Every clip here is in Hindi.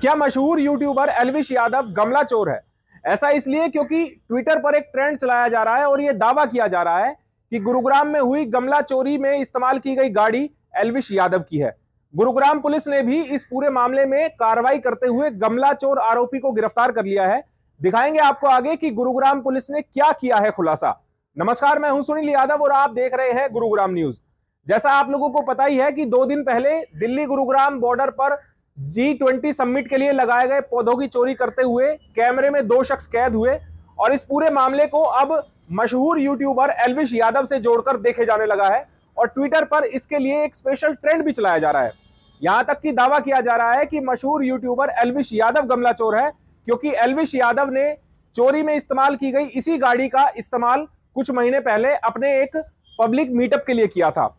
क्या मशहूर यूट्यूबर एलविश यादव गमला चोर है? ऐसा इसलिए क्योंकि ट्विटर पर एक ट्रेंड चलाया जा रहा है और यह दावा किया जा रहा है कि गुरुग्राम में हुई गमला चोरी में इस्तेमाल की गई गाड़ी एलविश यादव की है। गुरुग्राम पुलिस ने भी इस पूरे मामले में कार्रवाई करते हुए गमला चोर आरोपी को गिरफ़्तार कर लिया है। दिखाएँगे आपको आगे कि गुरुग्राम पुलिस ने क्या किया है खुलासा। नमस्कार, मैं हूँ सुनील यादव और आप देख रहे हैं गुरुग्राम न्यूज़। जैसा आप लोगों को पता ही है कि दो दिन पहले दिल्ली गुरुग्राम बॉर्डर पर जी ट्वेंटी समिट के लिए लगाए गए पौधों की चोरी करते हुए कैमरे में दो शख्स कैद हुए और इस पूरे मामले को अब मशहूर यूट्यूबर एलविश यादव से जोड़कर देखे जाने लगा है और ट्विटर पर इसके लिए एक स्पेशल ट्रेंड भी चलाया जा रहा है। यहाँ तक कि दावा किया जा रहा है कि मशहूर यूट्यूबर एलविश यादव गमला चोर है, क्योंकि एलविश यादव ने चोरी में इस्तेमाल की गई इसी गाड़ी का इस्तेमाल कुछ महीने पहले अपने एक पब्लिक मीटअप के लिए किया था।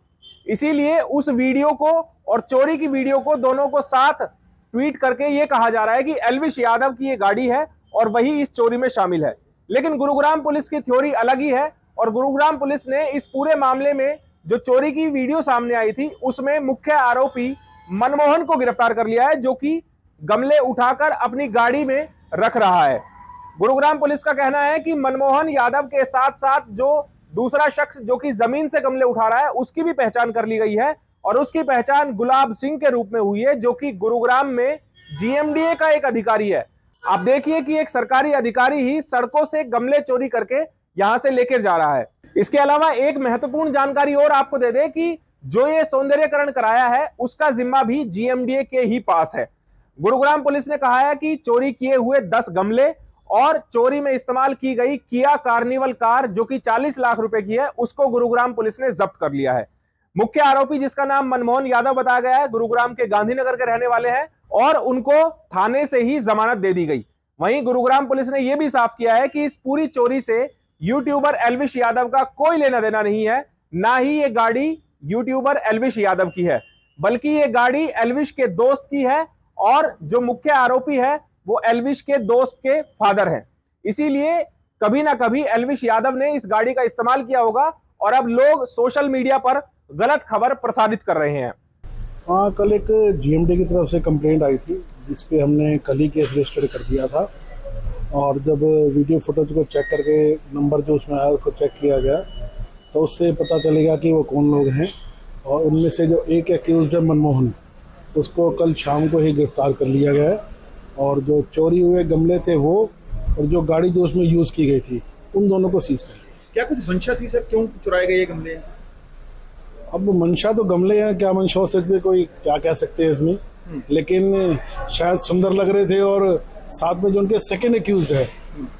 इसीलिए उस वीडियो को और चोरी की वीडियो को दोनों को साथ ट्वीट करके ये कहा जा रहा है कि एलविश यादव की ये गाड़ी है और वही इस चोरी में शामिल है। लेकिन गुरुग्राम पुलिस की थ्योरी अलग ही है और गुरुग्राम पुलिस ने इस पूरे मामले में जो चोरी की वीडियो सामने आई थी, उसमें मुख्य आरोपी मनमोहन को गिरफ़्तार कर लिया है, जो कि गमले उठाकर अपनी गाड़ी में रख रहा है। गुरुग्राम पुलिस का कहना है कि मनमोहन यादव के साथ साथ जो दूसरा शख्स जो कि ज़मीन से गमले उठा रहा है, उसकी भी पहचान कर ली गई है और उसकी पहचान गुलाब सिंह के रूप में हुई है, जो कि गुरुग्राम में जीएमडीए का एक अधिकारी है। आप देखिए कि एक सरकारी अधिकारी ही सड़कों से गमले चोरी करके यहाँ से लेकर जा रहा है। इसके अलावा एक महत्वपूर्ण जानकारी और आपको दे दे कि जो ये सौंदर्यकरण कराया है, उसका जिम्मा भी जीएमडीए के ही पास है। गुरुग्राम पुलिस ने कहा है कि चोरी किए हुए दस गमले और चोरी में इस्तेमाल की गई किया कार्निवल कार, जो कि 40 लाख रुपए की है, उसको गुरुग्राम पुलिस ने जब्त कर लिया है। मुख्य आरोपी जिसका नाम मनमोहन यादव बताया गया है, गुरुग्राम के गांधीनगर के रहने वाले हैं और उनको थाने से ही जमानत दे दी गई। वहीं गुरुग्राम पुलिस ने यह भी साफ़ किया है कि इस पूरी चोरी से यूट्यूबर एलविश यादव का कोई लेना देना नहीं है, ना ही ये गाड़ी यूट्यूबर एलविश यादव की है, बल्कि ये गाड़ी एलविश के दोस्त की है और जो मुख्य आरोपी है, वो एलविश के दोस्त के फादर हैं। इसीलिए कभी ना कभी एलविश यादव ने इस गाड़ी का इस्तेमाल किया होगा और अब लोग सोशल मीडिया पर गलत खबर प्रसारित कर रहे हैं। हाँ कल एक जीएमडी की तरफ़ से कंप्लेंट आई थी जिसपे हमने कल ही केस रजिस्टर कर दिया था। और जब वीडियो फुटेज को चेक करके नंबर जो उसमें आया उसको चेक किया गया तो उससे पता चलेगा कि वो कौन लोग हैं। और उनमें से जो एक एक्यूज है मनमोहन उसको कल शाम को ही गिरफ़्तार कर लिया गया और जो चोरी हुए गमले थे वो और जो गाड़ी जो उसमें यूज़ की गई थी उन दोनों को सीज कर लिया। क्या कुछ मंशा थी सर? क्यों चुराए गए ये गमले? अब मंशा तो गमले हैं क्या मंशा हो सकती है? कोई क्या कह सकते हैं इसमें? हम्म। लेकिन शायद सुंदर लग रहे थे और साथ में जो उनके सेकेंड एक्यूज है।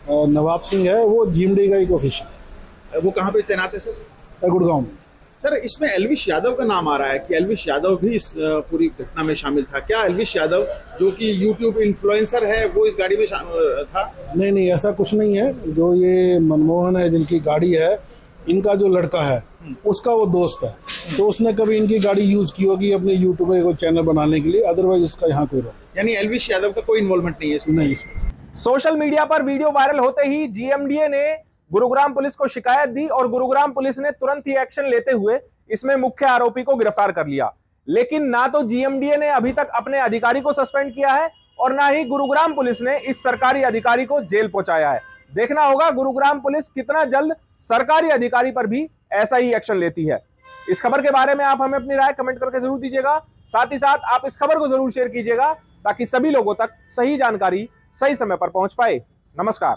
नवाब सिंह है वो जीमडी का एक ऑफिशियल वो कहाँ पे तैनात है सर? गुड़गांव सर इसमें एलविश यादव का नाम आ रहा है कि एलविश यादव भी इस पूरी घटना में शामिल था। क्या एलविश यादव जो कि यूट्यूब इन्फ्लुएंसर है वो इस गाड़ी में था? नहीं नहीं ऐसा कुछ नहीं है। जो ये मनमोहन है जिनकी गाड़ी है इनका जो लड़का है उसका वो दोस्त है। तो उसने कभी इनकी गाड़ी यूज़ की होगी अपने यूट्यूब को चैनल बनाने के लिए अदरवाइज़ उसका यहाँ कोई रोक यानी एलविश यादव का कोई इन्वॉल्वमेंट नहीं है इसमें। नहीं इसमें। सोशल मीडिया पर वीडियो वायरल होते ही जीएमडीए ने गुरुग्राम पुलिस को शिकायत दी और गुरुग्राम पुलिस ने तुरंत ही एक्शन लेते हुए इसमें मुख्य आरोपी को गिरफ़्तार कर लिया। लेकिन ना तो जीएमडीए ने अभी तक अपने अधिकारी को सस्पेंड किया है और ना ही गुरुग्राम पुलिस ने इस सरकारी अधिकारी को जेल पहुँचाया है। देखना होगा गुरुग्राम पुलिस कितना जल्द सरकारी अधिकारी पर भी ऐसा ही एक्शन लेती है। इस खबर के बारे में आप हमें अपनी राय कमेंट करके ज़रूर दीजिएगा। साथ ही साथ आप इस खबर को ज़रूर शेयर कीजिएगा ताकि सभी लोगों तक सही जानकारी सही समय पर पहुँच पाए। नमस्कार।